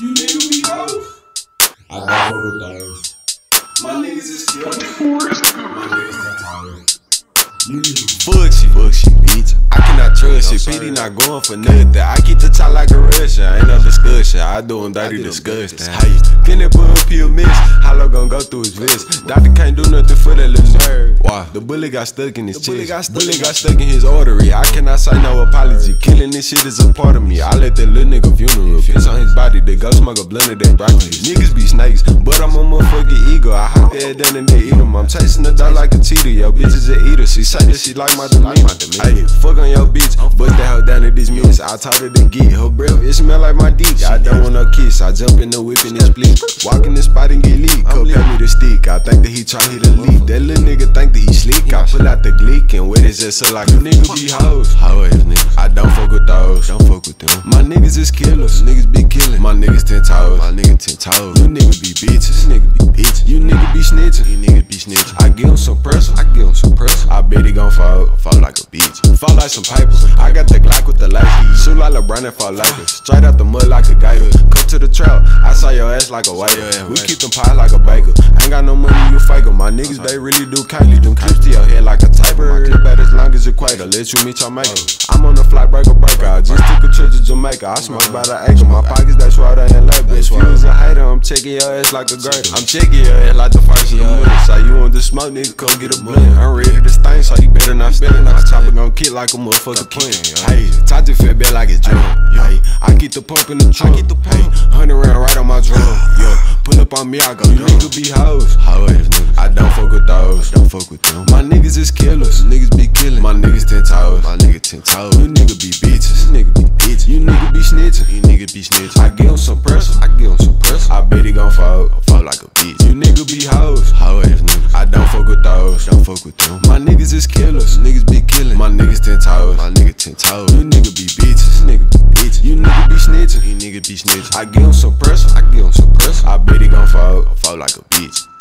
You nigga be hoes. I don't fuck with those. My niggas is killers. My niggas that tolerant. You Fuck shit, fuck shit, bitch. I cannot trust shit. PD not going for nothing. I keep the top like a Russian. Ain't no discussion. I do him dirty disgusting. Hey, can that boy peel miss? Hollow gon' go through his vest. Doctor can't do nothing for that little nerve. Why? The bullet got stuck in his chest. Bullet got, bullet got stuck in his artery. I cannot say no apology. Killing this shit is a part of me. I let that little nigga funeral piss on his body. They go smoke a blunt of that broccoli. Niggas be snakes, down and they eat 'em. I'm chasing the dog like a cheetah. Yo, bitch is a eater. She say that she like my demeanor. Hey, fuck on your bitch. Bust that hoe down to these mess. I told her to get her breath. It smell like my dick. I don't want no kiss. I jump in the whip and this split. Walk in the spot and get leak. Come pay me the stick. I think that he try hit a leak. That little nigga think that he slick. Pull out the glick and wet his ass up like a nigga be hoes. Hoe ass niggas. I don't fuck with those. Don't fuck with them. My niggas is killers. Niggas be killing. My niggas ten toes. My nigga ten toes. You niggas be bitches. Nigga be bitches. You nigga be snitching. You nigga be snitching. I give him some pressure. I give him some pressure. I bet he gon' fall. Fall like a bitch. Fall like some papers. I got the Glock with the. Shoot like LeBron and fall like it. Straight out the mud like a gator. Come to the trap. I saw your ass like a waiter. We keep them pies like a baker. Ain't got no money, you faker. My niggas, they really do kindly. Them clips to your head like a typer. My clip at as long as equator. Let you meet your maker. I'm on the flight breaker breaker. I just took a trip to Jamaica. I smoke by the acre. My pockets, that's why they ain't labor. If checking your ass like a grader. I'm checking your ass like the first of the month. So you want the smoke, nigga, come get a blunt. I'm ready to stain, so you better not spit it. My chopper gon' kick like a motherfucker plant. Hey, talk to fat bad like it's junk. Hey, I get the pump in the trunk. Hey, hundred round right on my drum. Yeah, pull up on me, I go. You nigga be hoes. Hoe ass niggas. I don't fuck with those. Don't fuck with them. My niggas is killers. Niggas be killing. My niggas ten toes. My nigga ten toes. You nigga be bitches. Nigga be bitches. You nigga be snitching. You nigga be snitching. I give him some pressure. Is killers. Niggas be killing. My niggas ten toes. My nigga ten toes. You nigga be bitches. Nigga be bitches. You nigga be snitching. You nigga be snitching. I give him some pressure. I give him some pressure. I bet he gon' fall. Fall like a bitch.